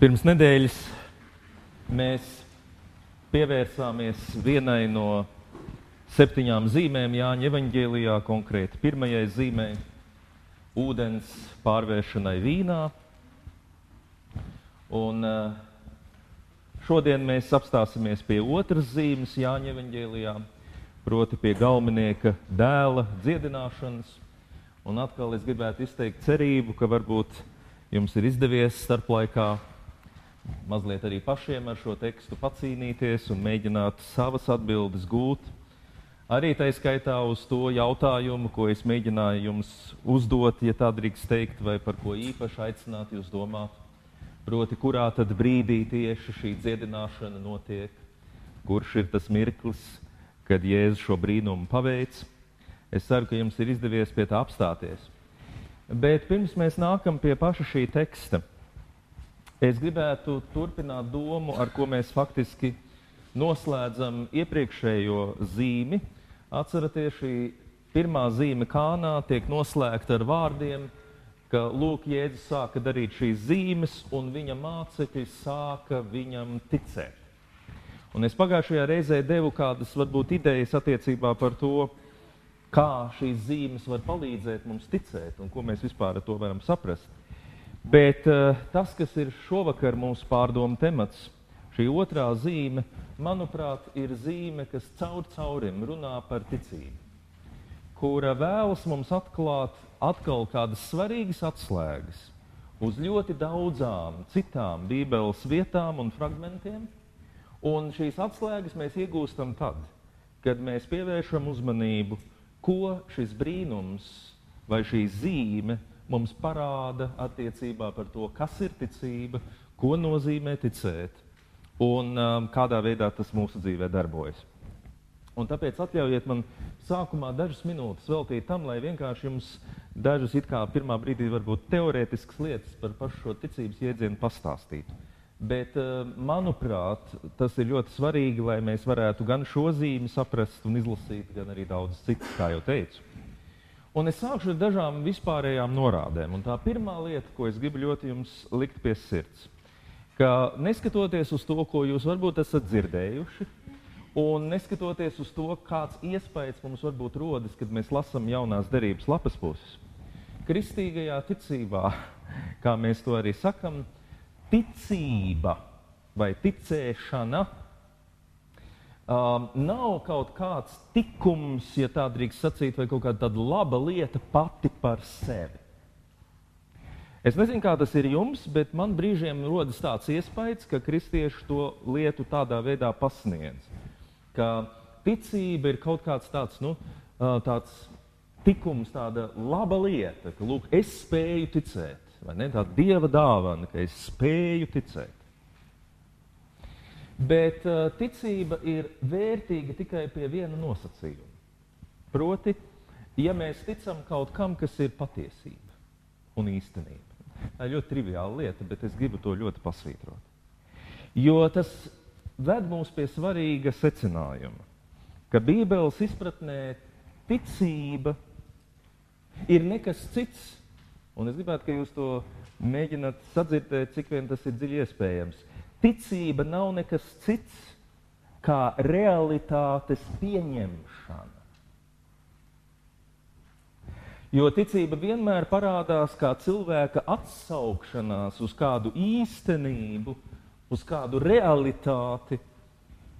Pirms nedēļas mēs pievērsāmies vienai no septiņām zīmēm Jāņa evanģēlijā, konkrēti pirmajai zīmē - ūdens pārvēršanai vīnā. Un eh, šodien mēs apstāsimies pie otras zīmes Jāņa evanģēlijā, proti pie galvenieka dēla dziedināšanas. Un atkal es gribētu izteikt cerību, ka varbūt jums ir izdevies starplaikā mazliet arī pašiem ar šo tekstu pacīnīties un mēģināt savas atbildes gūt. Arī tā skaitā uz to jautājumu, ko es mēģināju jums uzdot, ja tā drīkst teikt, vai par ko īpaši aicināt jūs domāt. Proti, kurā tad brīdī tieši šī dziedināšana notiek, kurš ir tas mirklis, kad Jēzus šo brīnumu paveic. Es ceru, ka jums ir izdevies pie tā apstāties. Bet pirms mēs nākam pie paša šī teksta, es gribētu turpināt domu, ar ko mēs faktiski noslēdzam iepriekšējo zīmi. Atceraties, šī pirmā zīme kānā tiek noslēgta ar vārdiem, ka Lūk, Jēzus sāka darīt šīs zīmes, un viņa mācekļi sāka viņam ticēt. Un es pagājušajā reizē devu kādas varbūt idejas attiecībā par to, kā šīs zīmes var palīdzēt mums ticēt un ko mēs vispār ar to varam saprast. Bet uh, tas, kas ir šovakar mūsu pārdomu temats, šī otrā zīme, manuprāt, ir zīme, kas caur caurim runā par ticību, kura vēlas mums atklāt atkal kādas svarīgas atslēgas uz ļoti daudzām citām Bībeles vietām un fragmentiem. Un šīs atslēgas mēs iegūstam tad, kad mēs pievēršam uzmanību ko šis brīnums vai šī zīme mums parāda attiecībā par to, kas ir ticība, ko nozīmē ticēt un um, kādā veidā tas mūsu dzīvē darbojas. Un tāpēc atļaujiet man sākumā dažas minūtes veltīt tam, lai vienkārši jums dažas it kā pirmā brīdī varbūt teorētiskas lietas par pašu šo ticības jēdzienu pastāstītu. Bet, uh, manuprāt, tas ir ļoti svarīgi, lai mēs varētu gan šo zīmi saprast un izlasīt, gan arī daudz citas, kā jau teicu. Un es sākšu ar dažām vispārējām norādēm. Un tā pirmā lieta, ko es gribu ļoti jums likt pie sirds, ka neskatoties uz to, ko jūs varbūt esat dzirdējuši, un neskatoties uz to, kāds iespējas mums varbūt rodas, kad mēs lasām jaunās derības lapas puses, kristīgajā ticībā, kā mēs to arī sakām, ticība vai ticēšana um, nav kaut kāds tikums, ja tā drīkst sacīt, vai kaut kāda laba lieta pati par sevi. Es nezinu, kā tas ir jums, bet man brīžiem rodas tāds iespējas, ka kristieši to lietu tādā veidā pasniedz. Ka ticība ir kaut kāds tāds, nu, tāds tikums, tāda laba lieta, ka, lūk, es spēju ticēt vai ne? Tā dieva dāvana, ka es spēju ticēt. Bet uh, ticība ir vērtīga tikai pie viena nosacījuma. Proti, ja mēs ticam kaut kam, kas ir patiesība un īstenība. Tā ir ļoti triviāla lieta, bet es gribu to ļoti pasvītrot. Jo tas ved mūs pie svarīga secinājuma, ka Bībeles izpratnē ticība ir nekas cits Un es gribētu, ka jūs to mēģināt sadzirdēt, cik vien tas ir dziļi iespējams. Ticība nav nekas cits kā realitātes pieņemšana. Jo ticība vienmēr parādās kā cilvēka atsaukšanās uz kādu īstenību, uz kādu realitāti,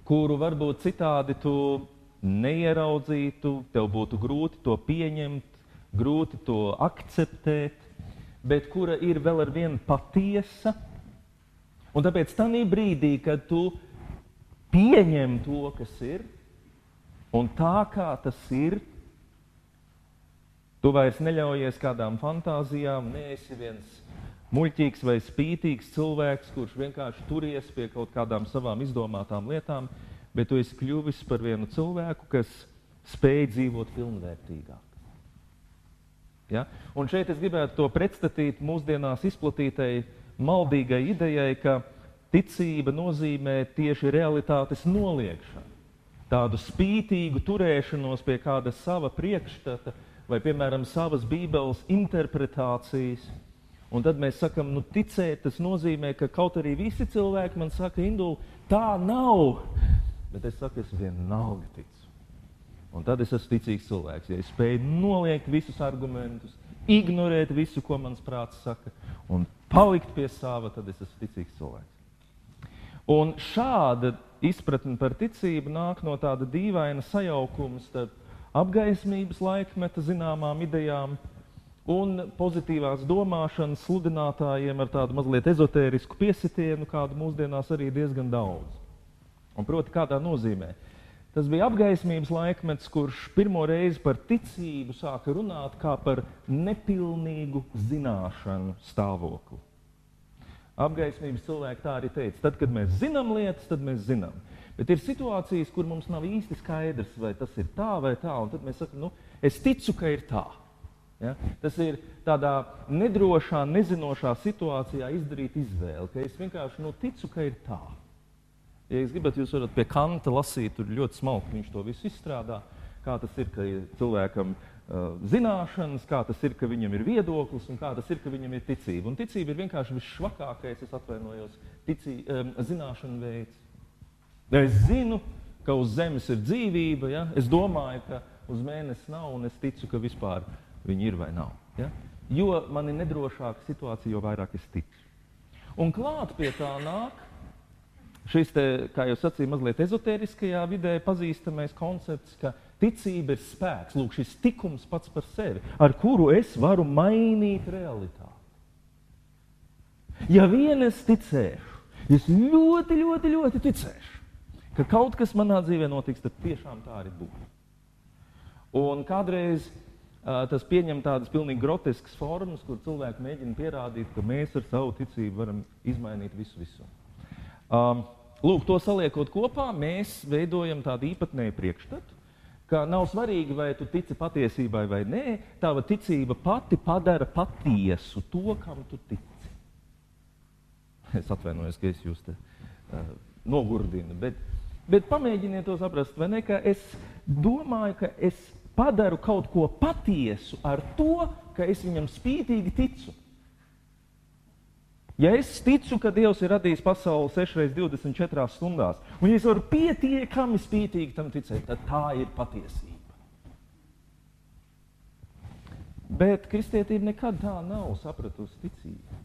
kuru varbūt citādi tu neieraudzītu, tev būtu grūti to pieņemt, grūti to akceptēt bet kura ir vēl ar vienu patiesa. Un tāpēc tajā brīdī, kad tu pieņem to, kas ir, un tā kā tas ir, tu vairs neļaujies kādām fantāzijām, neesi viens muļķīgs vai spītīgs cilvēks, kurš vienkārši turies pie kaut kādām savām izdomātām lietām, bet tu esi kļuvis par vienu cilvēku, kas spēj dzīvot pilnvērtīgāk. Ja? Un šeit es gribētu to pretstatīt mūsdienās izplatītai maldīgai idejai, ka ticība nozīmē tieši realitātes noliekšanu. Tādu spītīgu turēšanos pie kāda sava priekšstata vai, piemēram, savas Bībeles interpretācijas. Un tad mēs sakām, nu, ticēt, tas nozīmē, ka kaut arī visi cilvēki man saka, Indula, tā nav. Bet es saku, es vienalga ticu. Un tad es esmu ticīgs cilvēks. Ja es spēju noliekt visus argumentus, ignorēt visu, ko mans prāts saka, un palikt pie sava, tad es esmu ticīgs cilvēks. Un šāda izpratne par ticību nāk no tāda dīvaina sajaukuma starp apgaismības laikmeta zināmām idejām un pozitīvās domāšanas sludinātājiem ar tādu mazliet ezotērisku piesitienu, kādu mūsdienās arī diezgan daudz. Un proti, kādā nozīmē? Tas bija apgaismības laikmets, kurš pirmo reizi par ticību sāka runāt kā par nepilnīgu zināšanu stāvokli. Apgaismības cilvēki tā arī teica. Tad, kad mēs zinām lietas, tad mēs zinām. Bet ir situācijas, kur mums nav īsti skaidrs, vai tas ir tā vai tā. Tad mēs sakām, nu, es ticu, ka ir tā. Ja? Tas ir tādā nedrošā, nezinošā situācijā izdarīt izvēli, ka es vienkārši nu, ticu, ka ir tā. Ja jūs gribat, jūs varat pie kanta lasīt, tur ļoti smalki viņš to visu izstrādā. Kā tas ir, ka cilvēkam uh, zināšanas, kā tas ir, ka viņam ir viedoklis un kā tas ir, ka viņam ir ticība. Un ticība ir vienkārši visšvakākais, es atvainojos, ticī, um, zināšanu veids. Es zinu, ka uz Zemes ir dzīvība, ja? es domāju, ka uz mēnesi nav, un es ticu, ka vispār viņi ir vai nav. Ja? Jo man ir nedrošāka situācija, jo vairāk es ticu. Un klāt pie tā nāk šis, te, kā jau sacīju, mazliet ezotēriskajā vidē pazīstamais koncepts, ka ticība ir spēks, lūk, šis tikums pats par sevi, ar kuru es varu mainīt realitāti. Ja vien es ticēšu, es ļoti, ļoti, ļoti ticēšu, ka kaut kas manā dzīvē notiks, tad tiešām tā arī būs. Un kādreiz tas pieņem tādas pilnīgi groteskas formas, kur cilvēki mēģina pierādīt, ka mēs ar savu ticību varam izmainīt visu. visu. Um, lūk, to saliekot kopā, mēs veidojam tādu īpatnēju priekšstatu, ka nav svarīgi, vai tu tici patiesībai vai nē, tava ticība pati padara patiesu to, kam tu tici. Es atvainojos, ka es jūs te uh, nogurdinu, bet, bet pamēģiniet to saprast, vai ne, ka es domāju, ka es padaru kaut ko patiesu ar to, ka es viņam spītīgi ticu. Ja es ticu, ka Dievs ir radījis pasauli 6,24 stundās, un ja es varu pietiekami spītīgi tam ticēt, tad tā ir patiesība. Bet kristietība nekad tā nav sapratusi ticību.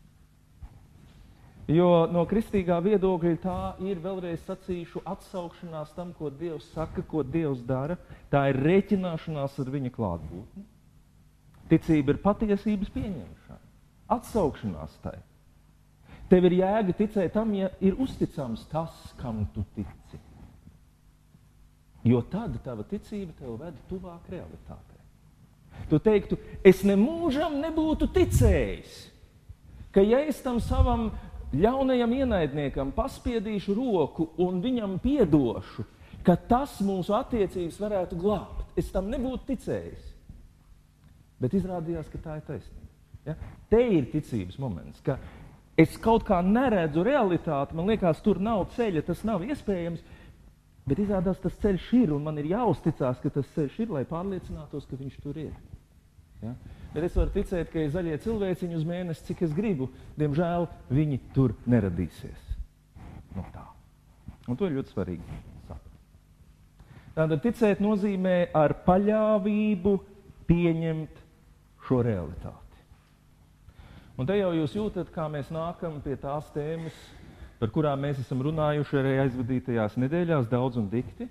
Jo no kristīgā viedokļa tā ir vēlreiz sacīšu atsaukšanās tam, ko Dievs saka, ko Dievs dara. Tā ir rēķināšanās ar viņa klātbūtni. Ticība ir patiesības pieņemšana, atsaukšanās tai. Tev ir jēga ticēt tam, ja ir uzticams tas, kam tu tici. Jo tad tava ticība tev ved tuvāk realitātei. Tu teiktu, es nemūžam nebūtu ticējis, ka ja es tam savam ļaunajam ienaidniekam paspiedīšu roku un viņam piedošu, ka tas mūsu attiecības varētu glābt. Es tam nebūtu ticējis. Bet izrādījās, ka tā ir taisnība. Ja? Te ir ticības moments, ka es kaut kā neredzu realitāti, man liekas, tur nav ceļa, tas nav iespējams. Bet izrādās, tas ceļš ir, un man ir jāuzticas, ka tas ceļš ir, lai pārliecinātos, ka viņš tur ir. Ja? Bet es varu ticēt, ka ir zaļie cilvēciņi uz mēnesi, cik es gribu. Diemžēl viņi tur neradīsies. Nu, tā. Un to ir ļoti svarīgi saprast. Tātad ticēt nozīmē ar paļāvību pieņemt šo realitāti. Un te jau jūs jūtat, kā mēs nākam pie tās tēmas, par kurām mēs esam runājuši arī aizvadītajās nedēļās, daudz un dikti.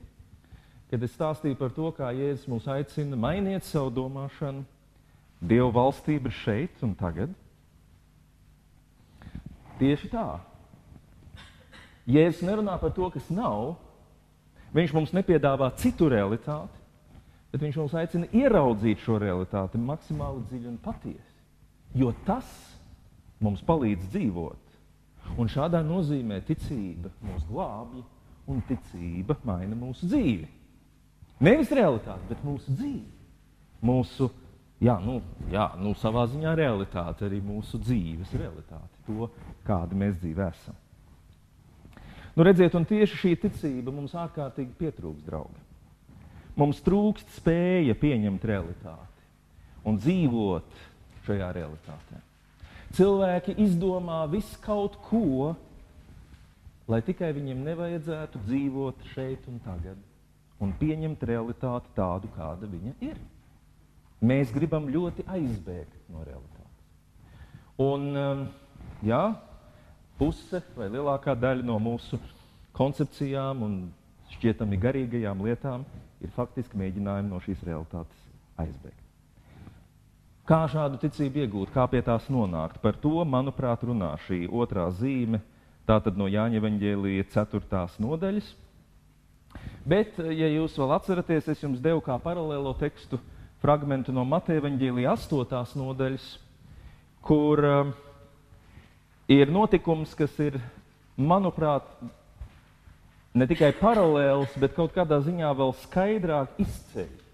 Kad es stāstīju par to, kā Jēzus mūs aicina mainīt savu domāšanu, Dieva valstība ir šeit un tagad. Tieši tā. Jēzus nerunā par to, kas nav. Viņš mums nepiedāvā citu realitāti, bet viņš mums aicina ieraudzīt šo realitāti maksimāli dziļi un patiesi. Jo tas mums palīdz dzīvot. Un šādā nozīmē ticība mūs glābj, un ticība maina mūsu dzīvi. Nevis realitāti, bet mūsu dzīvi, mūsu jā, nu, jā, nu, savā ziņā realitāte, arī mūsu dzīves realitāte, to, kāda mēs dzīvē esam. Nu, redziet, un tieši šī ticība mums ārkārtīgi pietrūks, draugi. Mums trūkst spēja pieņemt realitāti un dzīvot šajā realitātē. Cilvēki izdomā visu kaut ko, lai tikai viņiem nevajadzētu dzīvot šeit un tagad un pieņemt realitāti tādu, kāda viņa ir. Mēs gribam ļoti aizbēgt no realitātes. Un, um, jā, puse vai lielākā daļa no mūsu koncepcijām un šķietami garīgajām lietām ir faktiski mēģinājumi no šīs realitātes aizbēgt. Kā šādu ticību iegūt, kā pie tās nonākt? Par to, manuprāt, runā šī otrā zīme, tātad no Jāņa Evanģēlīja 4. nodaļas. Bet, ja jūs vēl atceraties, es jums devu kā paralēlo tekstu fragment no Mateja Evanģēlīja 8. nodaļas, kur uh, ir notikums, kas ir, manuprāt, ne tikai paralēls, bet kaut kādā ziņā vēl skaidrāk izceļ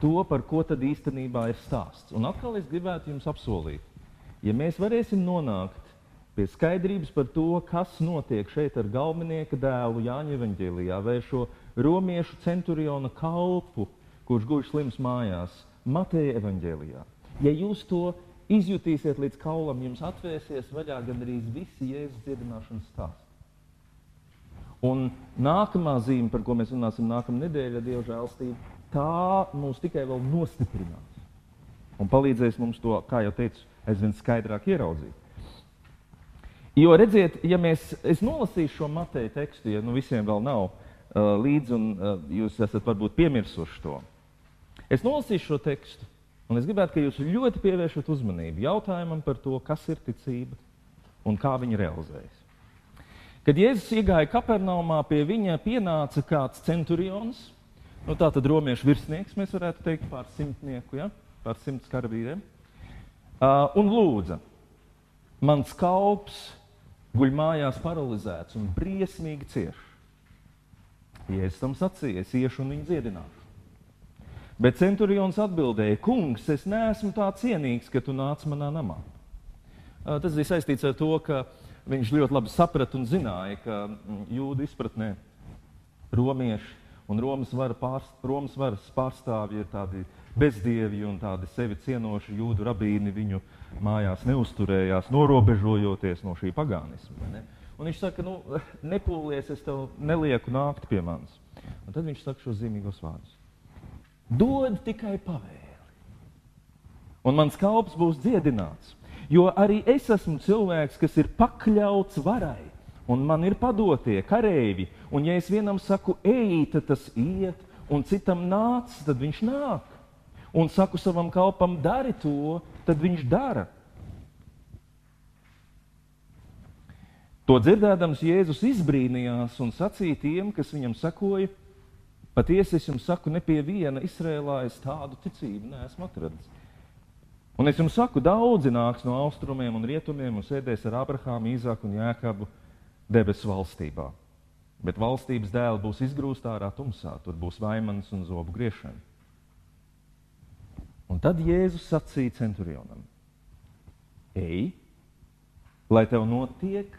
to, par ko tad īstenībā ir stāsts. Un atkal es gribētu jums apsolīt, ja mēs varēsim nonākt pie skaidrības par to, kas notiek šeit ar galvenieka dēlu Jāņa Evanģēlijā vai šo romiešu centuriona kalpu, kurš guļ slims mājās, Mateja Evanģēlijā. Ja jūs to izjutīsiet līdz kaulam, jums atvērsies vaļā gandrīz visi Jēzus dziedināšanas stāsti. Un nākamā zīme, par ko mēs runāsim nākamā nedēļa, Dieva žēlstība, tā mūs tikai vēl nostiprinās un palīdzēs mums to, kā jau teicu, aizvien skaidrāk ieraudzīt. Jo redziet, ja mēs, es nolasīšu šo Mateja tekstu, ja nu visiem vēl nav uh, līdzi, un uh, jūs esat varbūt piemirsuši to. Es nolasīšu šo tekstu, un es gribētu, ka jūs ļoti pievēršat uzmanību jautājumam par to, kas ir ticība un kā viņa realizējas. Kad Jēzus iegāja Kapernaumā, pie viņa pienāca kāds centurions, nu, tā tad romiešu virsnieks, mēs varētu teikt, pār simtnieku, ja? pār simts karavīriem, uh, un lūdza, mans kalps guļ mājās paralizēts un briesmīgi cieš. Jēzus tam sacīja, es iešu un viņu dziedināšu. Bet centurions atbildēja, kungs, es neesmu tā cienīgs, ka tu nāc manā namā. Uh, tas bija saistīts ar to, ka viņš ļoti labi saprata un zināja, ka mm, jūdu izpratnē romieši un Romas, var pārst, Romas varas pārstāvji ir tādi bezdievi un tādi sevi cienoši jūdu rabīni viņu mājās neusturējās, norobežojoties no šī pagānisma. Un viņš saka, nu, nepūlies, es tev nelieku nākt pie manis. Un tad viņš saka šos zīmīgos vārdus. Dod tikai pavēli, un mans kalps būs dziedināts. Jo arī es esmu cilvēks, kas ir pakļauts varai, un man ir padotie kareivi. Un, ja es vienam saku, ej, tad tas iet, un citam nāc, tad viņš nāk. Un saku savam kalpam, dari to, tad viņš dara. To dzirdēdams, Jēzus izbrīnījās un sacīja tiem, kas viņam sakoja, patiesi es jums saku, ne pie viena Izrēlā es tādu ticību neesmu atradis. Un es jums saku, daudzi nāks no austrumiem un rietumiem un sēdēs ar Abrahāmu, Īzaku un Jēkabu debesu valstībā. Bet valstības dēli būs izgrūsti ārā tumsā, tur būs vaimanas un zobu griešana. Un tad Jēzus sacīja centurionam: Ej, lai tev notiek,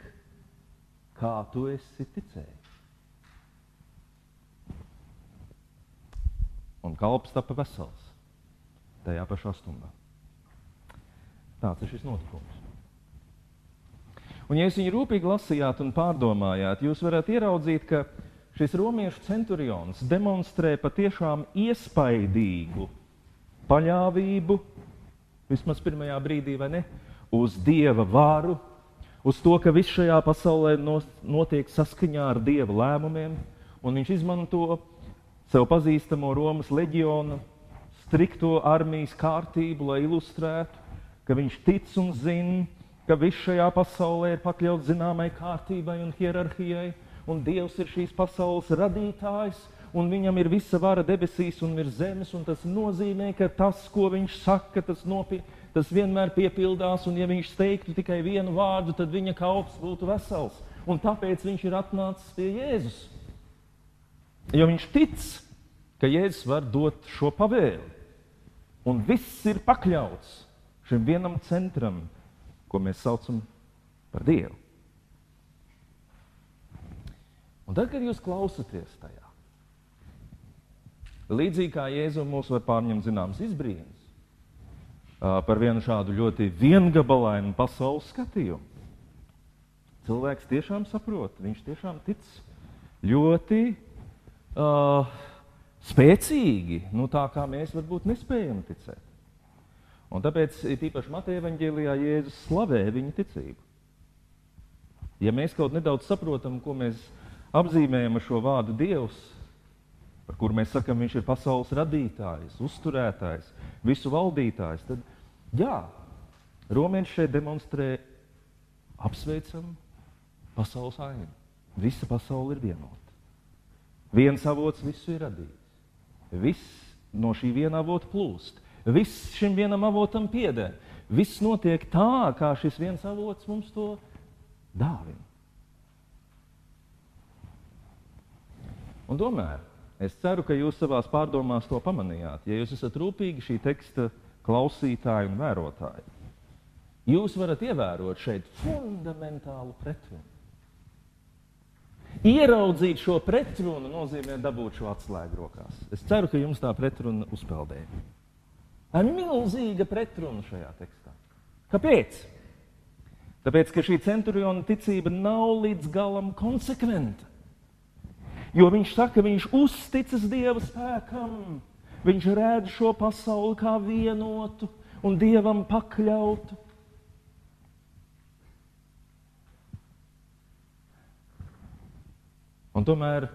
kā tu esi ticējis. Un kalps tapa vesels tajā pašā stundā. Tāds ir šis notikums. Un, ja jūs viņu rūpīgi lasījāt un pārdomājāt, jūs varat ieraudzīt, ka šis romiešu centurions demonstrē patiešām iespaidīgu paļāvību, vismaz pirmajā brīdī, vai ne, uz dieva varu, uz to, ka viss šajā pasaulē notiek saskaņā ar dieva lēmumiem, un viņš izmanto sev pazīstamo Romas leģionu, strikto armijas kārtību, lai ilustrētu ka viņš tic un zina, ka viss šajā pasaulē ir pakļauts zināmai kārtībai un hierarhijai, un Dievs ir šīs pasaules radītājs, un viņam ir visa vara debesīs un virs zemes, un tas nozīmē, ka tas, ko viņš saka, tas, nopie, tas vienmēr piepildās, un ja viņš teiktu tikai vienu vārdu, tad viņa kalps būtu vesels. Un tāpēc viņš ir atnācis pie Jēzus. Jo viņš tic, ka Jēzus var dot šo pavēli, un viss ir pakļauts šim vienam centram, ko mēs saucam par Dievu. Un tad, kad jūs klausāties tajā, līdzīgi kā Jēzus mūs var pārņemt zināms izbrīns, par vienu šādu ļoti viengabalainu pasaules skatījumu. Cilvēks tiešām saprot, viņš tiešām tic ļoti uh, spēcīgi, nu, tā kā mēs varbūt nespējam ticēt. Un tāpēc īpaši Mateja evanģēlijā Jēzus slavē viņa ticību. Ja mēs kaut nedaudz saprotam, ko mēs apzīmējam ar šo vārdu Dievs, par kuru mēs sakam, viņš ir pasaules radītājs, uzturētājs, visu valdītājs, tad jā, romieši šeit demonstrē apsveicam pasaules ainu. Visa pasaule ir vienota. Viens avots visu ir radījis. Viss no šī viena avota plūst. Viss šim vienam avotam pieder. Viss notiek tā, kā šis viens avots mums to dāvina. Un tomēr es ceru, ka jūs savā pārdomās to pamanījāt. Ja jūs esat rūpīgi šī teksta klausītāji un vērotāji, jūs varat ievērot šeit fundamentālu pretrunu. Ieraudzīt šo pretrunu nozīmē dabūt šo atslēgu rokās. Es ceru, ka jums tā pretruna uzpeldēja. Ir milzīga pretruna šajā tekstā. Kāpēc? Tāpēc, ka šī centuriona ticība nav līdz galam konsekventa. Jo viņš saka, viņš uzticas Dieva spēkam, viņš redz šo pasauli kā vienotu un Dievam pakļautu. Un tomēr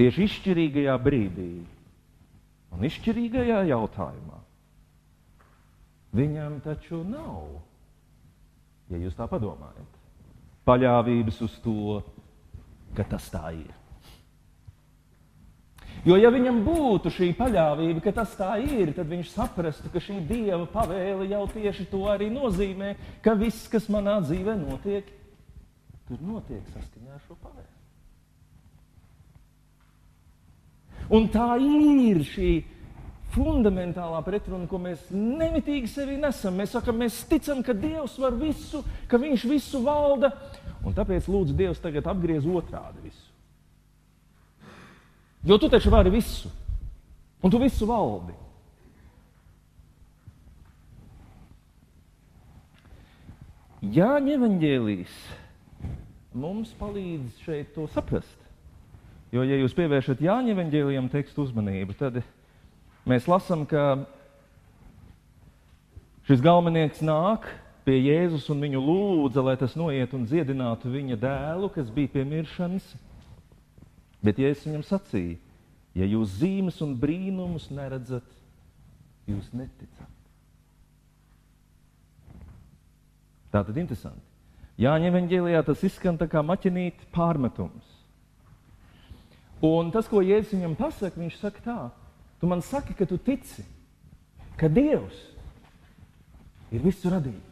tieši izšķirīgajā brīdī un izšķirīgajā jautājumā viņam taču nav, ja jūs tā padomājat, paļāvības uz to, ka tas tā ir. Jo, ja viņam būtu šī paļāvība, ka tas tā ir, tad viņš saprastu, ka šī dieva pavēle jau tieši to arī nozīmē, ka viss, kas manā dzīvē notiek, tur notiek saskaņā ar šo pavēli. Un tā ir šī fundamentālā pretruna, ko mēs nemitīgi sevi nesam. Mēs sakām, mēs ticam, ka Dievs var visu, ka Viņš visu valda. Un tāpēc lūdzu Dievs tagad apgriez otrādi visu. Jo tu taču vari visu, un tu visu valdi. Jāņa evanģēlijas mums palīdz šeit to saprast. Jo, ja jūs pievēršat Jāņa evanģēlijam tekstu uzmanību, tad mēs lasām, ka šis galvenais nāk pie Jēzus un viņu lūdza, lai tas noiet un dziedinātu viņa dēlu, kas bija pie miršanas. Bet Jēzus viņam sacīja, ja jūs zīmes un brīnumus neredzat, jūs neticat. Tā tad interesanti. Jāņa evanģēlijā tas izskan tā kā maķinīt pārmetums. Un tas, ko Jēzus viņam pasaka, viņš saka tā, tu man saki, ka tu tici, ka Dievs ir visu radījis.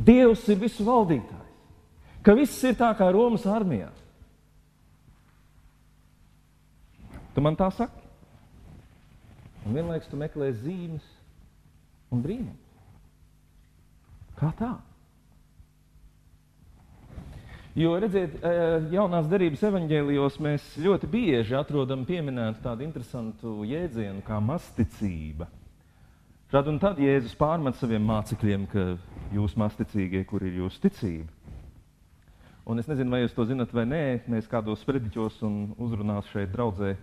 Dievs ir visu valdītājs, ka viss ir tā kā Romas armijā. Tu man tā saki. Un vienlaikus tu meklē zīmes un brīnumus. Kā tā? Jo, redziet, eh, jaunās derības evaņģēlijos mēs ļoti bieži atrodam pieminētu tādu interesantu jēdzienu kā masticība. Šad un tad Jēzus pārmet saviem mācekļiem, ka jūs masticīgie, kur ir jūsu ticība. Un es nezinu, vai jūs to zinat vai nē, mēs kādos sprediķos un uzrunās šeit draudzē,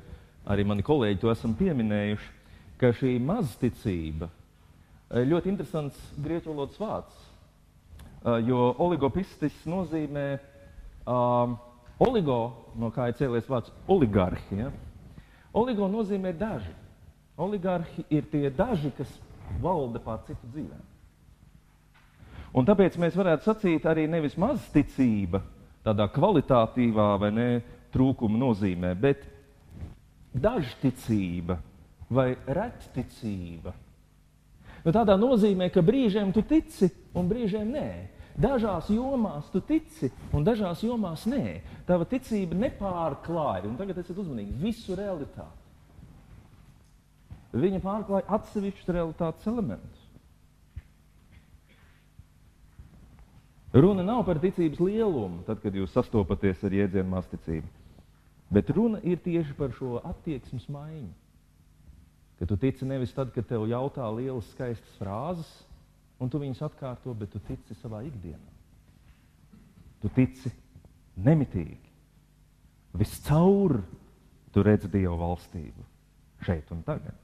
arī mani kolēģi to esam pieminējuši, ka šī mazticība eh, ļoti interesants grieķu valodas vārds, eh, jo oligopistis nozīmē Um, oligo, no kā ir cēlies vārds oligarhi. Ja? Oligo nozīmē daži. Oligarhi ir tie daži, kas valda pār citu dzīvēm. Un tāpēc mēs varētu sacīt arī nevis mazticība, tādā kvalitatīvā vai ne trūkuma nozīmē, bet dažticība vai retticība. Nu, tādā nozīmē, ka brīžiem tu tici un brīžiem nē. Dažās jomās tu tici, un dažās jomās nē. Tava ticība nepārklāja, un tagad esat uzmanīgi, visu realitāti. Viņa pārklāja atsevišķus realitātes elementus. Runa nav par ticības lielumu, tad, kad jūs sastopaties ar jēdzienu masticību, bet runa ir tieši par šo attieksmes maiņu. Ka tu tici nevis tad, kad tev jautā lielas, skaistas frāzes, un tu viņus atkārto, bet tu tici savā ikdienā. Tu tici nemitīgi. Viscaur tu redzi Dieva valstību šeit un tagad.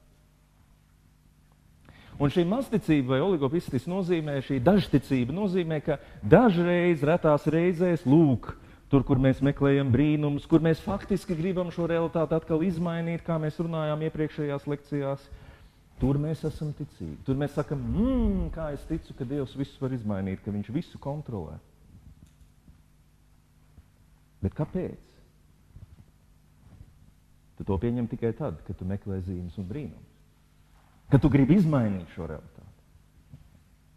Un šī mazticība vai oligopistis nozīmē, šī dažticība nozīmē, ka dažreiz, retās reizēs, lūk, tur, kur mēs meklējam brīnumus, kur mēs faktiski gribam šo realitāti atkal izmainīt, kā mēs runājām iepriekšējās lekcijās, tur mēs esam ticīgi. Tur mēs sakam, mmm, kā es ticu, ka Dievs visu var izmainīt, ka Viņš visu kontrolē. Bet kāpēc? Tu to pieņem tikai tad, kad tu meklē zīmes un brīnumus. Kad tu gribi izmainīt šo realitāti.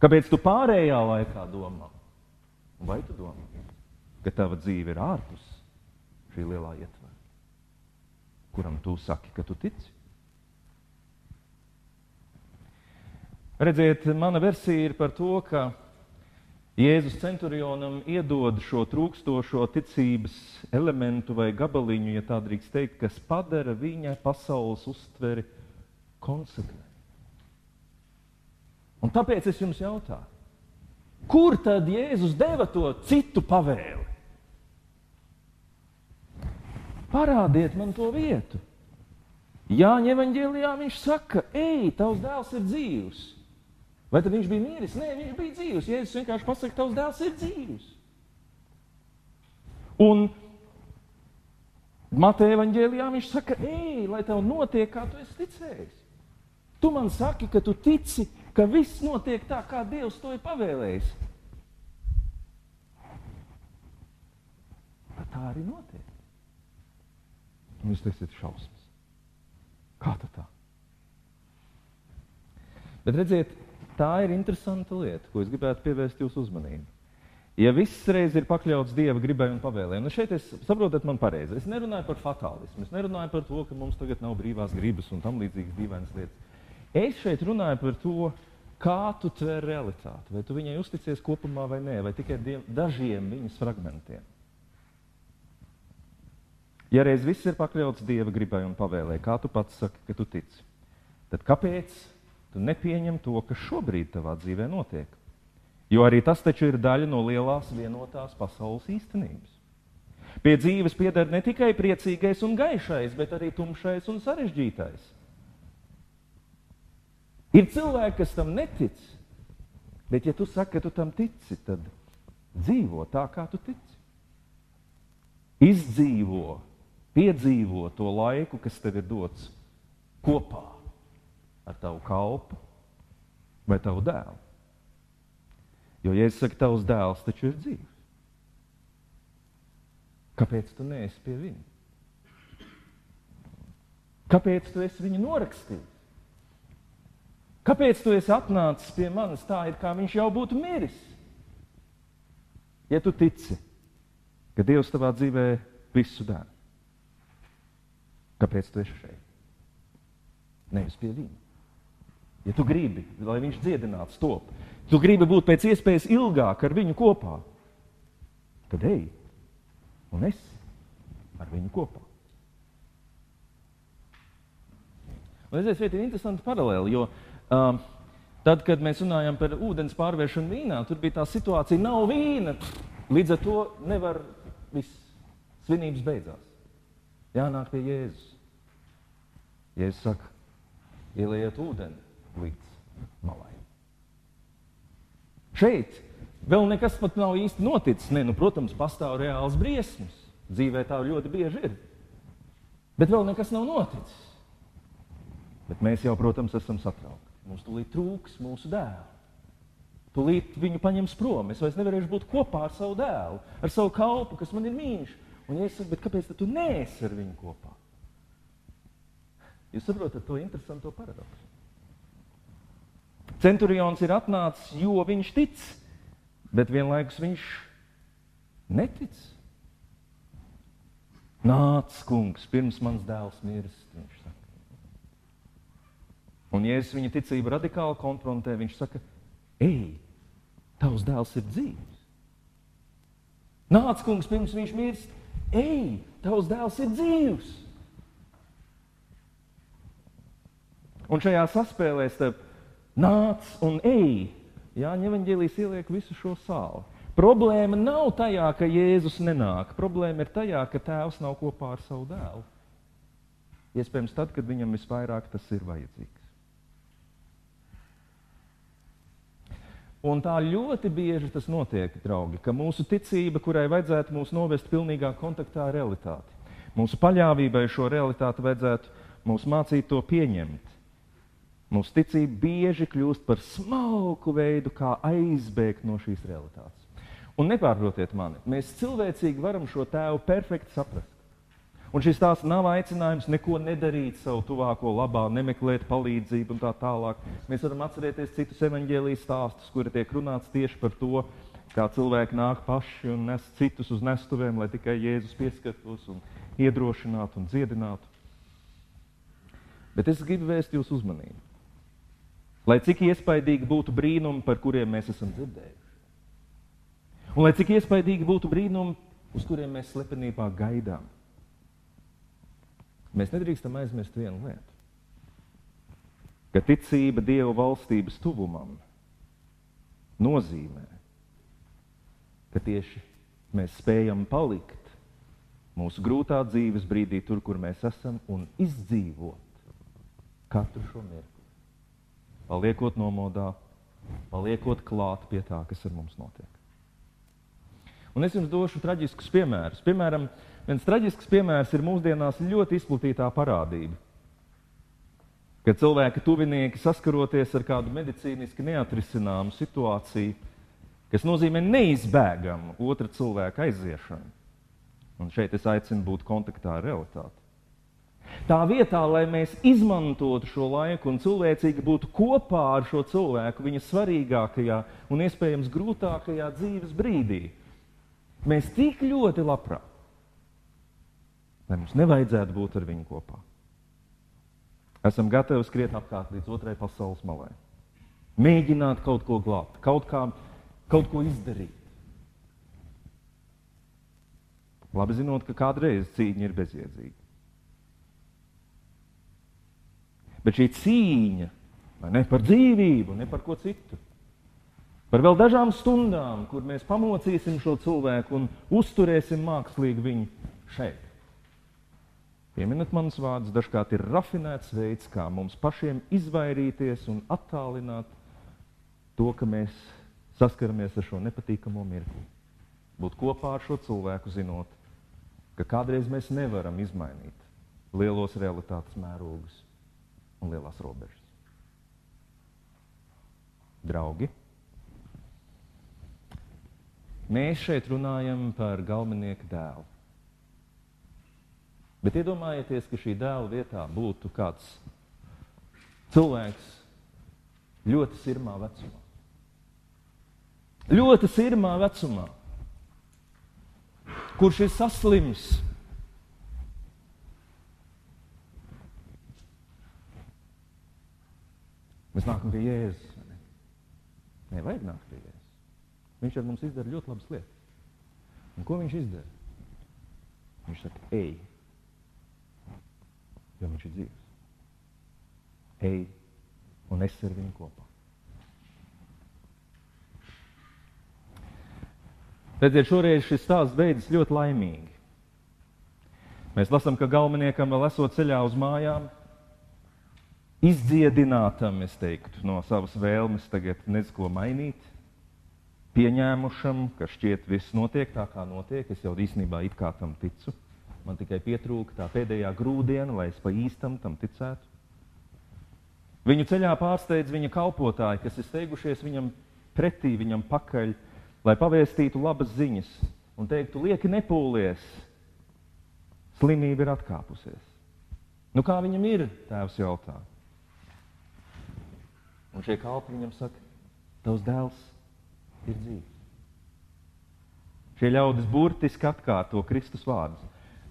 Kāpēc tu pārējā laikā domā? Vai tu domā, ka tava dzīve ir ārpus šī lielā ietvara, kuram tu saki, ka tu tici? Redziet, mana versija ir par to, ka Jēzus centurionam iedod šo trūkstošo ticības elementu vai gabaliņu, ja tā drīkst teikt, kas padara viņa pasaules uztveri konsekventu. Un tāpēc es jums jautāju, kur tad Jēzus deva to citu pavēli? Parādiet man to vietu. Jāņem evanģēlijā viņš saka, ej, tavs dēls ir dzīvs. Vai tad viņš bija miris? Nē, viņš bija dzīvs. Jēzus vienkārši pasakā, tavs dēls ir dzīvs. Un Mateja evanģēlijā viņš saka, ej, lai tev notiek, kā tu esi ticējis. Tu man saki, ka tu tici, ka viss notiek tā, kā Dievs to ir pavēlējis. Bet tā arī notiek. Un jūs teiksiet, šausmas. Kā tā? Bet redziet, tā ir interesanta lieta, ko es gribētu pievērst jūsu uzmanību. Ja viss reiz ir pakļauts dieva gribai un pavēlēm, nu šeit es saprotat man pareizi. Es nerunāju par fatālismu, es nerunāju par to, ka mums tagad nav brīvās gribas un tam līdzīgas dīvainas lietas. Es šeit runāju par to, kā tu tver realitāti. Vai tu viņai uzticies kopumā vai nē, vai tikai diem, dažiem viņas fragmentiem. Ja reiz viss ir pakļauts dieva gribai un pavēlē, kā tu pats saki, ka tu tici, tad kāpēc tu nepieņem to, kas šobrīd tavā dzīvē notiek? Jo arī tas taču ir daļa no lielās vienotās pasaules īstenības. Pie dzīves pieder ne tikai priecīgais un gaišais, bet arī tumšais un sarežģītais. Ir cilvēki, kas tam netic, bet ja tu saki, ka tu tam tici, tad dzīvo tā, kā tu tici. Izdzīvo piedzīvo to laiku, kas tev ir dots kopā ar tavu kalpu vai tavu dēlu. Jo, ja es saku, tavs dēls taču ir dzīves, kāpēc tu neesi pie viņa? Kāpēc tu esi viņu norakstījis? Kāpēc tu esi atnācis pie manis tā, it kā viņš jau būtu miris? Ja tu tici, ka Dievs tavā dzīvē visu dara, Kāpēc tu esi šeit? Nevis pie viņa. Ja tu gribi, lai viņš dziedinātu stop, tu gribi būt pēc iespējas ilgāk ar viņu kopā, tad ej un es ar viņu kopā. Un es šeit ir interesanti paralēli, jo um, tad, kad mēs runājam par ūdens pārvēršanu vīnā, tur bija tā situācija, nav vīna. Līdz ar to nevar viss. Svinības beidzās jānāk pie Jēzus. Jēzus saka, ieliet ūdeni līdz malai. Šeit vēl nekas pat nav īsti noticis. Ne, nu, protams, pastāv reāls briesmas. Dzīvē tā ļoti bieži ir. Bet vēl nekas nav noticis. Bet mēs jau, protams, esam satraukti. Mums tūlīt trūks mūsu dēlu. Tūlīt viņu paņems prom. Es vairs nevarēšu būt kopā ar savu dēlu, ar savu kalpu, kas man ir mīļš. Un es saku, kāpēc tu neesi ar viņu kopā? Jūs saprotat to interesanto paradoksu. Centurions ir atnācis, jo viņš tic, bet vienlaikus viņš netic. Nāc, kungs, pirms mans dēls mirst. Viņš saka. Un, ja es viņa ticību radikāli konfrontē, viņš saka, ej, tavs dēls ir dzīves. Nāc, kungs, pirms viņš mirst. Ej, tavs dēls ir dzīvs! Un šajā saspēlē starp nāc un ej, Jāņa evanģēlijas ieliek visu šo sāli. Problēma nav tajā, ka Jēzus nenāk. Problēma ir tajā, ka tēvs nav kopā ar savu dēlu. Iespējams, tad, kad viņam visvairāk tas ir vajadzīgs. Un tā ļoti bieži tas notiek, draugi, ka mūsu ticība, kurai vajadzētu mūs novest pilnīgā kontaktā ar realitāti, mūsu paļāvībai šo realitāti vajadzētu mūs mācīt to pieņemt. Mūsu ticība bieži kļūst par smalku veidu, kā aizbēgt no šīs realitātes. Un nepārprotiet mani, mēs cilvēcīgi varam šo tēvu perfekti saprast. Un šis tās nav aicinājums neko nedarīt savu tuvāko labā, nemeklēt palīdzību un tā tālāk. Mēs varam atcerēties citus evaņģēlijas stāstus, kuri tiek runāts tieši par to, kā cilvēki nāk paši un nes citus uz nestuvēm, lai tikai Jēzus pieskartos un iedrošinātu un dziedinātu. Bet es gribu vērst jūsu uzmanību. Lai cik iespaidīgi būtu brīnumi, par kuriem mēs esam dzirdējuši. Un lai cik iespaidīgi būtu brīnumi, uz kuriem mēs slepenībā gaidām. Mēs nedrīkstam aizmirst vienu lietu. Ka ticība Dieva valstības tuvumam nozīmē, ka tieši mēs spējam palikt mūsu grūtā dzīves brīdī, tur, kur mēs esam, un izdzīvot katru šo mirkli paliekot nomodā, paliekot klāt pie tā, kas ar mums notiek. Un es jums došu traģiskus piemērus. Piemēram, viens traģisks piemērs ir mūsdienās ļoti izplatītā parādība. Kad cilvēki tuvinieki saskaroties ar kādu medicīniski neatrisināmu situāciju, kas nozīmē neizbēgamu otra cilvēka aiziešanu. Un šeit es aicinu būt kontaktā ar realitāti. Tā vietā, lai mēs izmantotu šo laiku un cilvēcīgi būtu kopā ar šo cilvēku viņa svarīgākajā un iespējams grūtākajā dzīves brīdī, mēs tik ļoti labprāt, lai mums nevajadzētu būt ar viņu kopā. Esam gatavi skriet apkārt līdz otrai pasaules malai, mēģināt kaut ko glābt, kaut, kā, kaut ko izdarīt. Labi zinot, ka kādreiz cīņa ir bezjēdzīga. Bet šī cīņa ne, par dzīvību, ne par ko citu. Par vēl dažām stundām, kur mēs pamocīsim šo cilvēku un uzturēsim mākslīgi viņu šeit. Pieminot manus vārdus, dažkārt ir rafinēts veids, kā mums pašiem izvairīties un attālināt to, ka mēs saskaramies ar šo nepatīkamo mirkli. Būt kopā ar šo cilvēku, zinot, ka kādreiz mēs nevaram izmainīt lielos realitātes mērogus un lielās robežas. Draugi, mēs šeit runājam par galvenieku dēlu. Bet iedomājieties, ka šī dēla vietā būtu kāds cilvēks ļoti sirmā vecumā. Ļoti sirmā vecumā, kurš ir saslims, Mēs nākam pie Jēzus. Ne? Nevajag nākt pie Jēzus. Viņš ar mums izdara ļoti labas lietas. Un ko viņš izdara? Viņš saka, ej, jo viņš ir dzīves. Ej, un es ar viņu kopā. Redziet, šoreiz šis stāsts beidzas ļoti laimīgi. Mēs lasām, ka galveniekam vēl esot ceļā uz mājām, izdziedinātam, es teiktu, no savas vēlmes tagad nezinu, ko mainīt, pieņēmušam, ka šķiet viss notiek tā, kā notiek. Es jau īstenībā it kā tam ticu. Man tikai pietrūka tā pēdējā grūdiena, lai es pa īstam tam ticētu. Viņu ceļā pārsteidz viņa kalpotāji, kas ir steigušies viņam pretī, viņam pakaļ, lai pavēstītu labas ziņas un teiktu, lieki nepūlies, slimība ir atkāpusies. Nu, kā viņam ir? Tēvs jautā. Un šie kalpi viņam saka, tavs dēls ir dzīves. Šie ļaudis burtiski atkārto Kristus vārdus.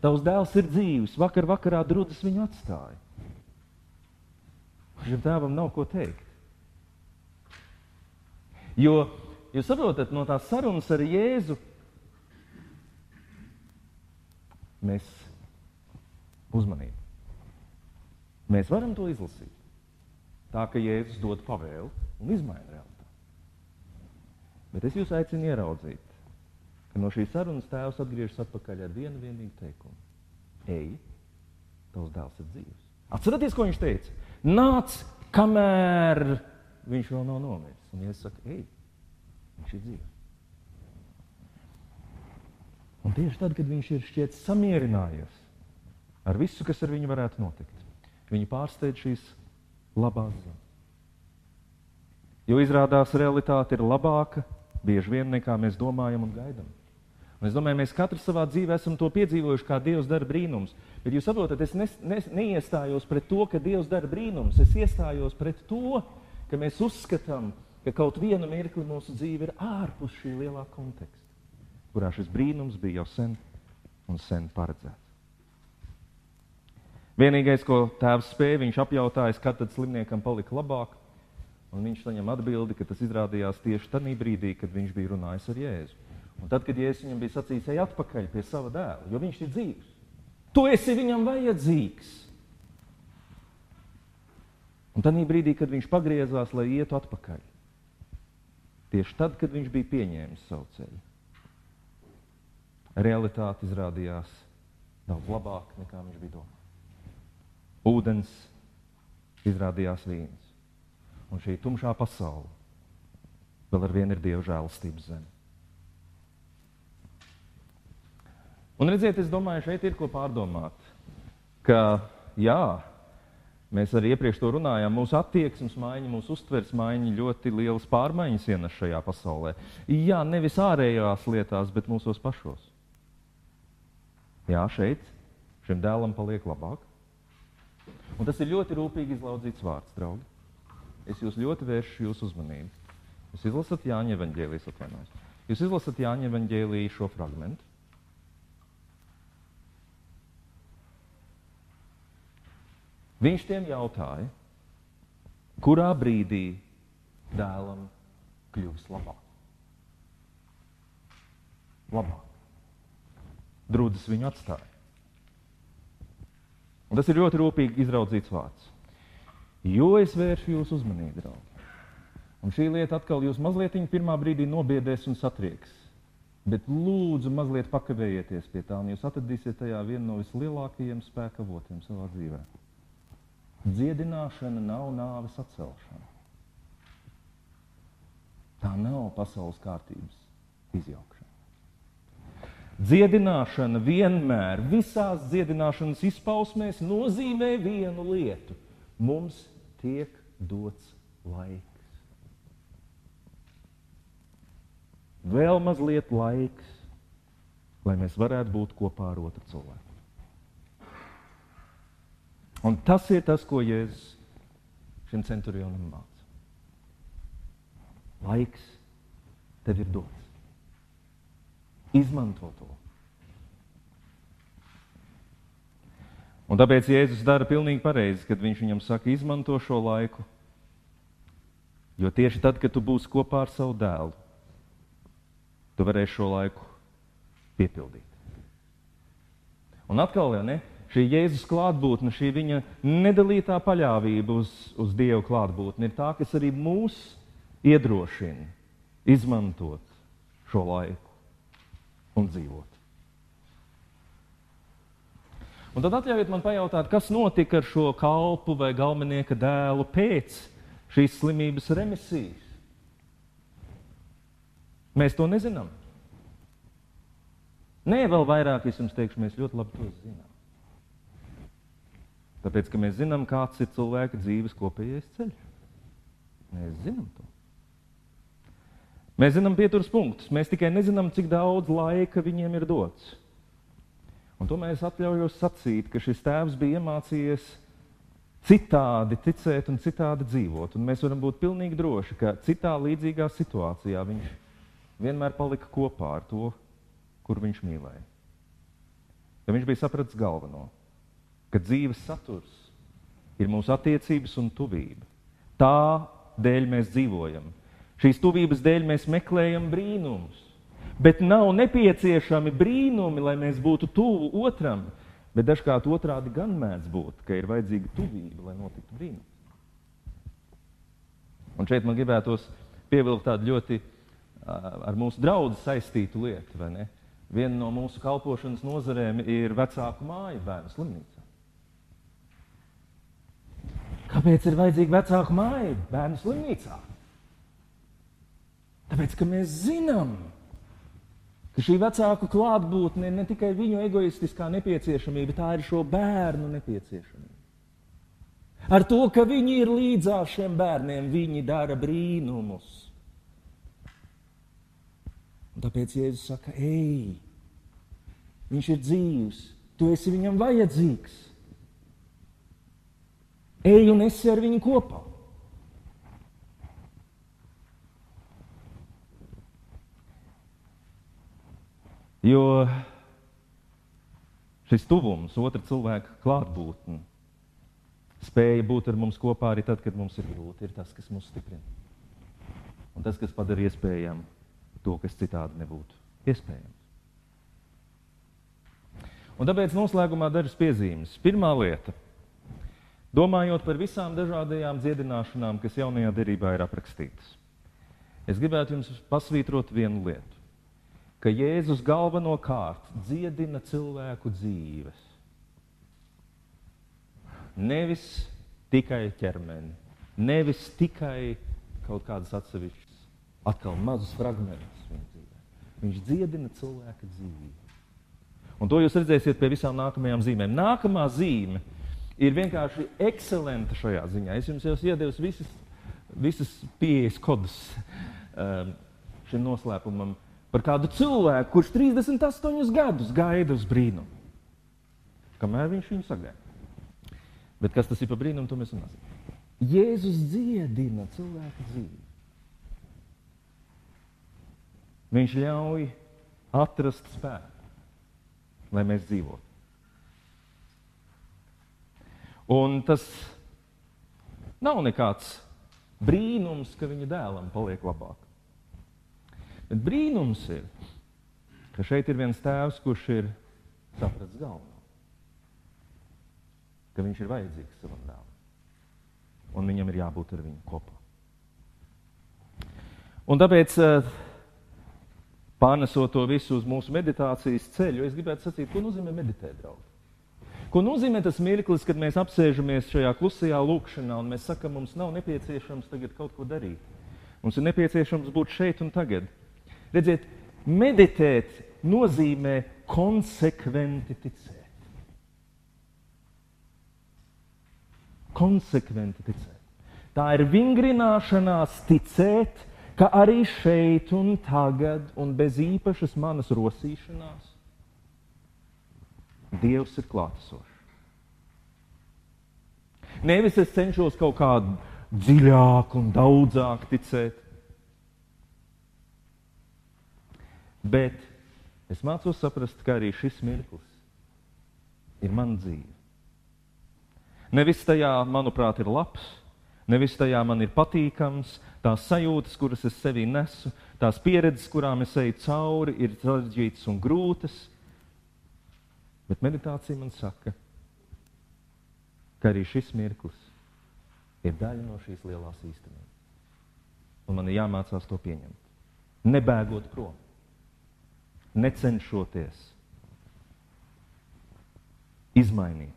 Tavs dēls ir dzīves, vakar vakarā drudas viņu atstāja. Šim tēvam nav ko teikt. Jo, jūs saprotat, no tās sarunas ar Jēzu mēs uzmanību. Mēs varam to izlasīt. Tā, ka Jēzus dod pavēlu un izmaina realitāti. Bet es jūs aicinu ieraudzīt, ka no šīs sarunas tēvs atgriežas atpakaļ ar vienu vienīgu teikumu: Ej, tavs dēls ir dzīves. Atcerieties, ko viņš teica? Nāc, kamēr viņš vēl nav nomiris. Un Jēzus saka, ej, viņš ir dzīves. Un tieši tad, kad viņš ir šķiet samierinājies ar visu, kas ar viņu varētu notikt, viņu pārsteidz šīs labās ziņas. Jo izrādās, realitāte ir labāka bieži vien nekā mēs domājam un gaidām. Un es domāju, mēs katrs savā dzīvē esam to piedzīvojuši, kā Dievs dara brīnums. Bet jūs saprotat, es ne, ne, neiestājos pret to, ka Dievs dara brīnums. Es iestājos pret to, ka mēs uzskatām, ka kaut viena mirkli mūsu dzīve ir ārpus šī lielā konteksta, kurā šis brīnums bija jau sen un sen paredzēts. Vienīgais, ko tēvs spēja, viņš apjautājis, kad tad slimniekam palika labāk, un viņš saņem atbildi, ka tas izrādījās tieši tajā brīdī, kad viņš bija runājis ar Jēzu. Un tad, kad Jēzus viņam bija sacījis, ej atpakaļ pie sava dēla, jo viņš ir dzīves, tu esi viņam vajadzīgs. Un tad brīdī, kad viņš pagriezās, lai ietu atpakaļ, tieši tad, kad viņš bija pieņēmis savu ceļu, realitāte izrādījās daudz labāka nekā viņš bija domājis. Ūdens izrādījās vīns, un šī tumšā pasaule vēl ar vienu ir dieva žēlastības zeme. Un redziet, es domāju, šeit ir ko pārdomāt. Ka, jā, mēs arī iepriekš to runājām, mūsu attieksmes maiņa, mūsu uztveres maiņa ļoti lielas pārmaiņas ienes šajā pasaulē. Jā, nevis ārējās lietās, bet mūsos pašos. Jā, šeit šim dēlam paliek labāk. Un tas ir ļoti rūpīgi izlaudzīts vārds, draugi. Es jūs ļoti vēršu jūsu uzmanību. Jūs izlasat Jāņa evanģēlijas atvainojumus. Jūs izlasat Jāņa evanģēliju šo fragmentu. Viņš tiem jautāja, kurā brīdī dēlam kļūs labāk. labāk. Drūdzes viņu atstāja. Un tas ir ļoti rūpīgi izraudzīts vārds. Jo es vēršu jūsu uzmanību, draugi. Un šī lieta atkal jūs mazliet pirmā brīdī nobiedēs un satrieks. Bet lūdzu, mazliet pakavējieties pie tā, un jūs atradīsiet tajā vienu no vislielākajiem spēka avotiem savā dzīvēm. Dziedināšana nav nāves atcelšana. Tā nav pasaules kārtības izjaukšana. Dziedināšana vienmēr, visās dziedināšanas izpausmēs, nozīmē vienu lietu. Mums tiek dots laiks. Vēl mazliet laiks, lai mēs varētu būt kopā ar otru cilvēku. Un tas ir tas, ko Jēzus šim centurionam māca. Laiks tev ir dots. Izmanto to. Un tāpēc Jēzus dara pilnīgi pareizi, kad viņš viņam saka, izmanto šo laiku. Jo tieši tad, kad tu būsi kopā ar savu dēlu, tu varēsi šo laiku piepildīt. Un atkal, ja ne, šī Jēzus klātbūtne, šī viņa nedalītā paļāvība uz, uz Dievu klātbūtni ir tā, kas arī mūs iedrošina izmantot šo laiku un dzīvot. Un tad atļaujiet man pajautāt, kas notika ar šo kalpu vai galvenieka dēlu pēc šīs slimības remisijas. Mēs to nezinām. Nē, vēl vairāk es jums teikšu, mēs ļoti labi to zinām. Tāpēc, ka mēs zinām, kāds ir cilvēka dzīves kopējais ceļš. Mēs zinām to. Mēs zinām pieturas punktus. Mēs tikai nezinām, cik daudz laika viņiem ir dots. Un tomēr es atļaujos sacīt, ka šis tēvs bija iemācījies citādi ticēt un citādi dzīvot. Un mēs varam būt pilnīgi droši, ka citā līdzīgā situācijā viņš vienmēr palika kopā ar to, kur viņš mīlēja. Ja viņš bija sapratis galveno ka dzīves saturs ir mūsu attiecības un tuvība. Tā dēļ mēs dzīvojam. Šīs tuvības dēļ mēs meklējam brīnumus. Bet nav nepieciešami brīnumi, lai mēs būtu tuvu otram. Bet dažkārt otrādi gan mēdz būt, ka ir vajadzīga tuvība, lai notiktu brīnums. Un šeit man gribētos pievilkt tādu ļoti ar mūsu draugu saistītu lietu. Viena no mūsu kalpošanas nozarēm ir vecāku māja bērnu slimnīcā. Kāpēc ir vajadzīga vecāku māja bērnu slimnīcā? Tāpēc, ka mēs zinām, ka šī vecāku klātbūtne ir ne tikai viņu egoistiskā nepieciešamība, tā ir šo bērnu nepieciešamība. Ar to, ka viņi ir līdzās šiem bērniem, viņi dara brīnumus. Un tāpēc Jēzus saka, ej, viņš ir dzīvs, tu esi viņam vajadzīgs. Ej un esi ar viņu kopā. Jo šis tuvums, otra cilvēka klātbūtne, spēja būt ar mums kopā arī tad, kad mums ir grūti, ir tas, kas mūs stiprina. Un tas, kas padara iespējamu to, kas citādi nebūtu iespējams. Un tāpēc noslēgumā dažas piezīmes. Pirmā lieta. Domājot par visām dažādajām dziedināšanām, kas jaunajā derībā ir aprakstītas, es gribētu jums pasvītrot vienu lietu, ka Jēzus galvenokārt dziedina cilvēku dzīves. Nevis tikai ķermeni, nevis tikai kaut kādas atsevišķas, atkal mazus fragmentus viņa dzīvē. Viņš dziedina cilvēka dzīvību. Un to jūs redzēsiet pie visām nākamajām zīmēm. Nākamā zīme ir vienkārši ekscelenta šajā ziņā. Es jums jau iedevu visas, visas pieejas kodus um, šim noslēpumam par kādu cilvēku, kurš 38 gadus gaida uz brīnumu. Kamēr viņš viņu sagaida. Bet kas tas ir par brīnumu, to mēs runāsim. Jēzus dziedina cilvēku dzīvi. Viņš ļauj atrast spēku, lai mēs dzīvotu. Un tas nav nekāds brīnums, ka viņa dēlam paliek labāk. Bet brīnums ir, ka šeit ir viens tēvs, kurš ir sapratis galveno. Ka viņš ir vajadzīgs savam dēlam. Un viņam ir jābūt ar viņu kopā. Un tāpēc uh, pārnesot to visu uz mūsu meditācijas ceļu, es gribētu sacīt, ko nozīmē meditēt, draugi. Ko nozīmē tas mirklis, kad mēs apsēžamies šajā klusajā lūkšanā un mēs sakām, mums nav nepieciešams tagad kaut ko darīt. Mums ir nepieciešams būt šeit un tagad. Redziet, meditēt nozīmē konsekventi ticēt. Konsekventi ticēt. Tā ir vingrināšanās ticēt, ka arī šeit un tagad, un bez īpašas manas rosīšanās, Dievs ir klātesošs. Nevis es cenšos kaut kādu dziļāku un daudzāk ticēt, bet es mācos saprast, ka arī šis mirklis ir mana dzīve. Nevis tajā, manuprāt, ir labs, nevis tajā man ir patīkams, tās sajūtas, kuras es sevī nesu, tās pieredzes, kurām es eju cauri, ir sarežģītas un grūtas. Bet meditācija man saka, ka arī šis mirklis ir daļa no šīs lielās īstenības. Un man ir jāmācās to pieņemt. Nebēgot prom, necenšoties izmainīt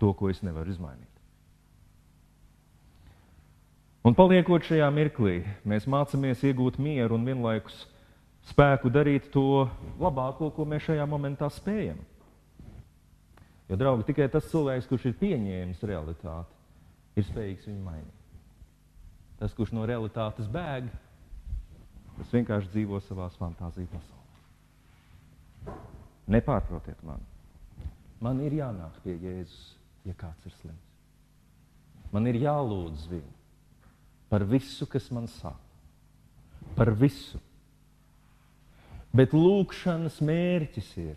to, ko es nevaru izmainīt. Un paliekot šajā mirklī, mēs mācāmies iegūt mieru un vienlaikus spēku darīt to labāko, ko mēs šajā momentā spējam. Jo, draugi, tikai tas cilvēks, kurš ir pieņēmis realitāti, ir spējīgs viņu mainīt. Tas, kurš no realitātes bēg, tas vienkārši dzīvo savā fantāziju pasaulē. Nepārprotiet mani. Man ir jānāk pie Jēzus, ja kāds ir slims. Man ir jālūdz viņu par visu, kas man sāp. Par visu. Bet lūkšanas mērķis ir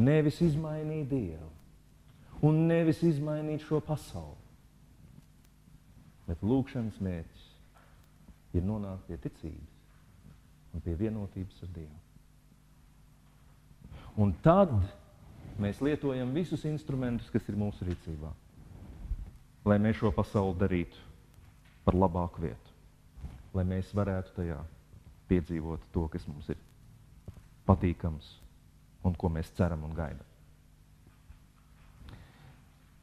nevis izmainīt Dievu un nevis izmainīt šo pasauli. Bet lūkšanas mērķis ir nonākt pie ticības un pie vienotības ar Dievu. Un tad mēs lietojam visus instrumentus, kas ir mūsu rīcībā, lai mēs šo pasauli darītu par labāku vietu, lai mēs varētu tajā piedzīvot to, kas mums ir patīkams un ko mēs ceram un gaidām.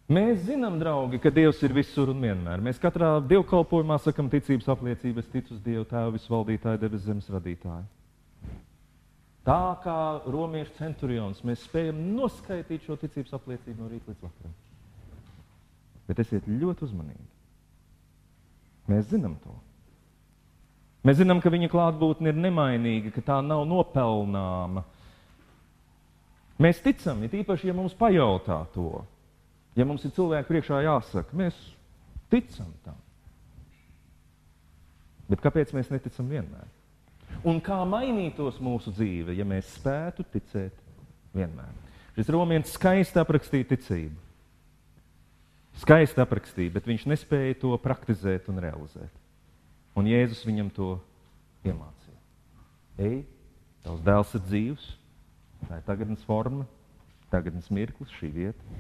Mēs zinām, draugi, ka Dievs ir visur un vienmēr. Mēs katrā dievkalpojumā sakam ticības apliecību, es ticu uz Dievu Tēvu, visvaldītāju, debes zemes radītāju. Tā kā romiešu centurions, mēs spējam noskaidrot šo ticības apliecību no rīta līdz vakaram. Bet esiet ļoti uzmanīgi. Mēs zinām to. Mēs zinām, ka viņa klātbūtne ir nemainīga, ka tā nav nopelnāma. Mēs ticam, it īpaši, ja mums pajautā to. Ja mums ir cilvēki priekšā jāsaka, mēs ticam tam. Bet kāpēc mēs neticam vienmēr? Un kā mainītos mūsu dzīve, ja mēs spētu ticēt vienmēr? Šis romietis skaisti aprakstīja ticību. Skaisti aprakstīja, bet viņš nespēja to praktizēt un realizēt. Un Jēzus viņam to iemācīja. Ej, tavs dēls ir dzīvs, tā ir tagadnes forma, tagadnes mirklis, šī vieta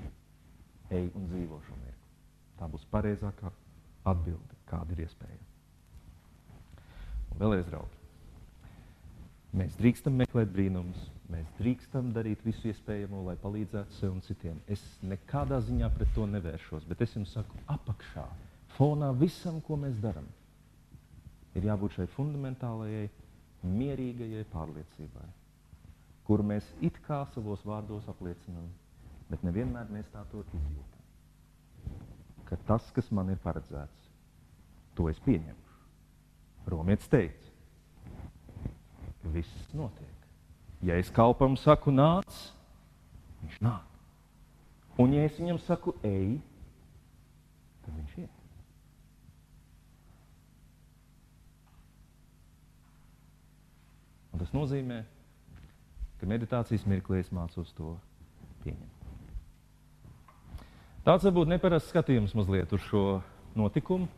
ej un dzīvo šo mirkli. Tā būs pareizākā atbilde, kāda ir iespējama. Un vēlreiz, draugi, mēs drīkstam meklēt brīnumus, mēs drīkstam darīt visu iespējamo, lai palīdzētu sev un citiem. Es nekādā ziņā pret to nevēršos, bet es jums saku, apakšā, fonā visam, ko mēs darām, ir jābūt šai fundamentālajai, mierīgajai pārliecībai, kuru mēs it kā savos vārdos apliecinām bet nevienmēr mēs tā to izjūtam. Ka tas, kas man ir paredzēts, to es pieņemšu. Romietis teica, viss notiek. Ja es kalpam saku nāc, viņš nāk. Un ja es viņam saku ej, tad viņš iet. Un tas nozīmē, ka meditācijas mirklī es mācos to pieņemt. Tāds varbūt neparasts skatījums mazliet uz šo notikumu.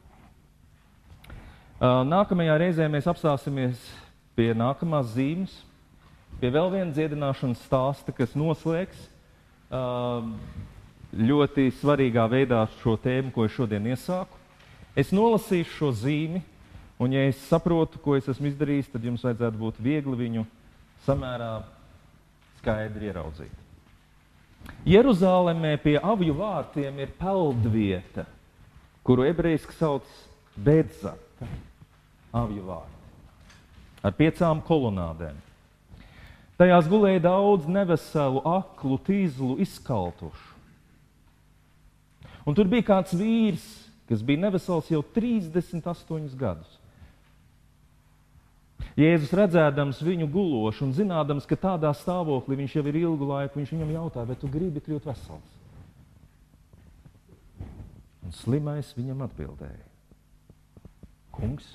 Nākamajā reizē mēs apstāsimies pie nākamās zīmes, pie vēl viena dziedināšanas stāsta, kas noslēgs ļoti svarīgā veidā šo tēmu, ko es šodien iesāku. Es nolasīšu šo zīmi, un, ja es saprotu, ko es esmu izdarījis, tad jums vajadzētu būt viegli viņu samērā skaidri ieraudzīt. Jeruzālēmē pie avju vārtiem ir peldvieta, kuru ebrejiski sauc Bēdzata, avju vārti, ar piecām kolonādēm. Tajās gulēja daudz neveselu, aklu, tīzlu, izkaltušu. Un tur bija kāds vīrs, kas bija nevesels jau 38 gadus. Jēzus redzēdams viņu gulošu un zinādams, ka tādā stāvoklī viņš jau ir ilgu laiku, viņš viņam jautā, vai tu gribi kļūt vesels? Un slimais viņam atbildēja: Kungs,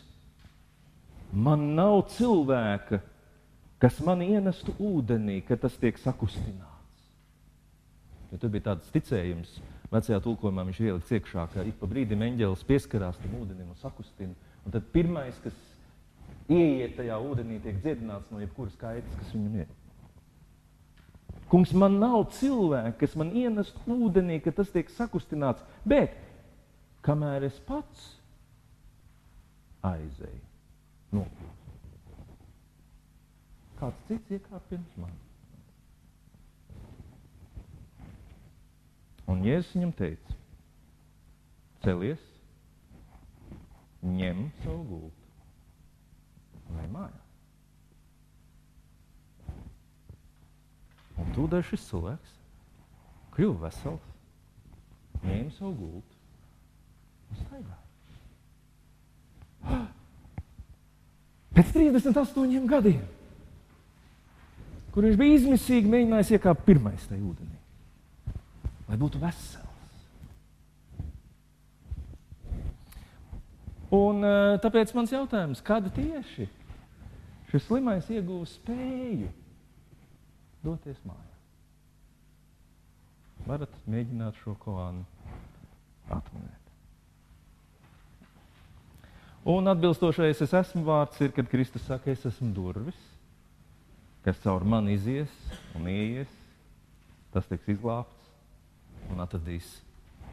man nav cilvēka, kas man ienestu ūdenī, kad tas tiek sakustināts. Ja tur bija tāds ticējums, vecajā tulkojumā viņš ieliks iekšā, ka ik pa brīdim eņģēlis pieskarās tam ūdenim un sakustina. Un tad pirmais, kas ieiet tajā ūdenī, tiek dziedināts no jebkuras kaitas, kas viņam ir. Kungs, man nav cilvēka, kas man ienest ūdenī, ka tas tiek sakustināts, bet kamēr es pats aizēju, noplūst. Kāds cits iekāp pirms manis. Un Jēzus viņam teica: Celies, ņem savu gultu vai mājās. Un tūdaļ šis cilvēks kļuva vesels, ņēma savu gultu un staigāja. Pēc 38 gadiem, kur viņš bija izmisīgi mēģinājis iekāpt pirmais tajā ūdenī, lai būtu vesels. Un, eh, tāpēc mans jautājums, kāda tieši šis slimais ieguva spēju doties mājā? Varat mēģināt šo koānu atminēt. Un atbilstošais es esmu vārds ir, kad Kristus saka, es esmu durvis, kas caur mani izies un ieies, tas tiks izglābts un atradīs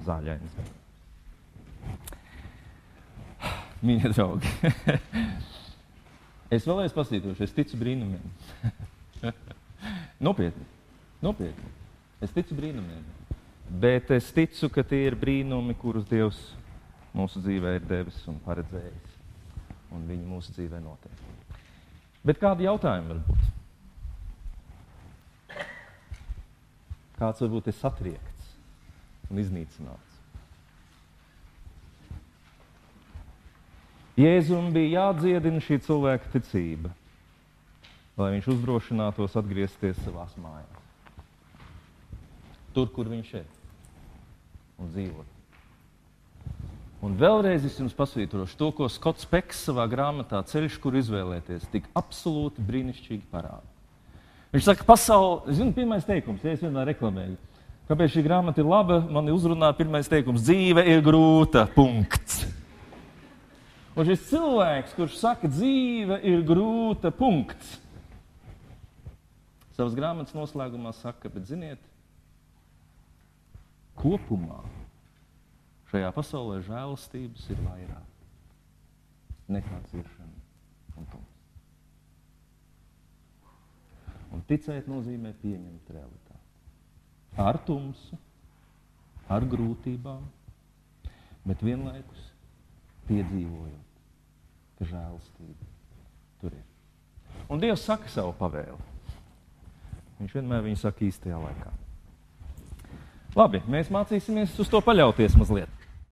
zāļainas. Mīļie draugi, es vēlējos pasītoši, es ticu brīnumiem. nopietni, nopietni. Es ticu brīnumiem. Bet es ticu, ka tie ir brīnumi, kurus Dievs mūsu dzīvē ir devis un paredzējis. Un viņi mūsu dzīvē notiek. Bet kādi jautājumi var būt? Kāds varbūt ir satriekts un iznīcināts? Jēzum bija jādziedina šī cilvēka ticība, lai viņš uzdrošinātos atgriezties savās mājās. Tur, kur viņš ir un dzīvot. Un vēlreiz es jums pasvītrošu to, ko Skots Peks savā grāmatā Ceļš, kur izvēlēties, tik absolūti brīnišķīgi parāda. Viņš saka, pasaule, zinu, pirmais teikums, ja es vienmēr reklamēju. Kāpēc šī grāmata ir laba? Man uzrunā pirmais teikums - dzīve ir grūta. Punkts. Un šis cilvēks, kurš saka, dzīve ir grūta, punkts. Savas grāmatas noslēgumā saka, bet ziniet, kopumā Šajā pasaulē žēlastības ir vairāk nekā ciešana un tums. Un ticēt nozīmē pieņemt realitāti. Ar tumsu, ar grūtībām, bet vienlaikus piedzīvojot, ka žēlastība tur ir. Un Dievs saka savu pavēli. Viņš vienmēr viņu saka īstajā laikā. Labi, mēs mācīsimies uz to paļauties mazliet.